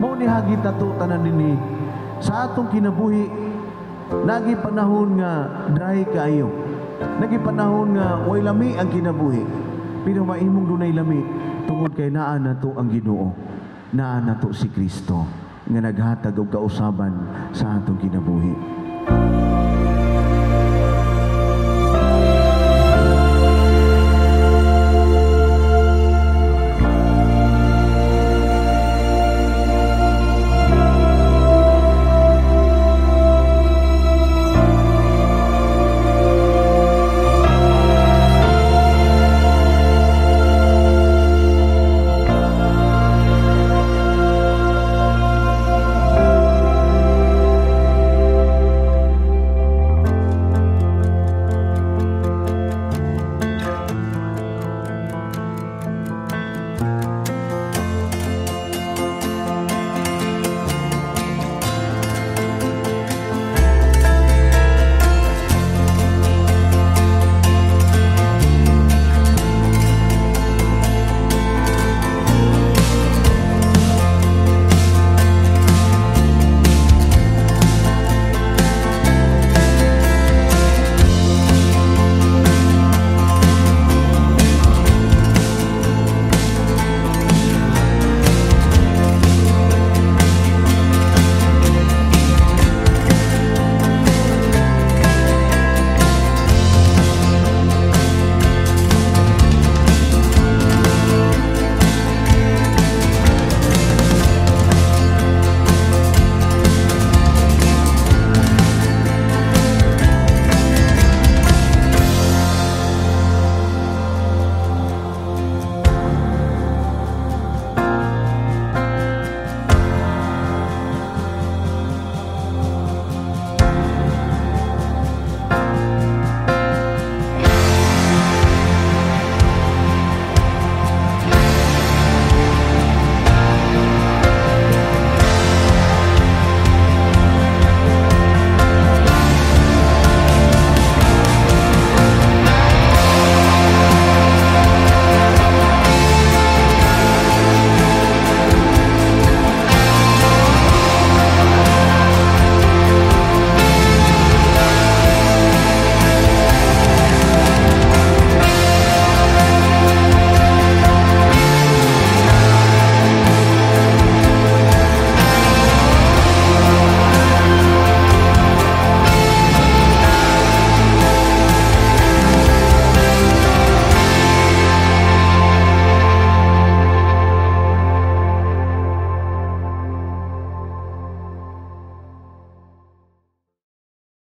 Mao ni hagit tanan dinhi sa atong kinabuhi nagi panahon nga dry kaayo. Nagi panahon nga way lami ang kinabuhi. Pero maimong dunay lami tungod kay naa nato ang Ginoo. Naa nato si Kristo nga naghatag og kausaban sa atong kinabuhi.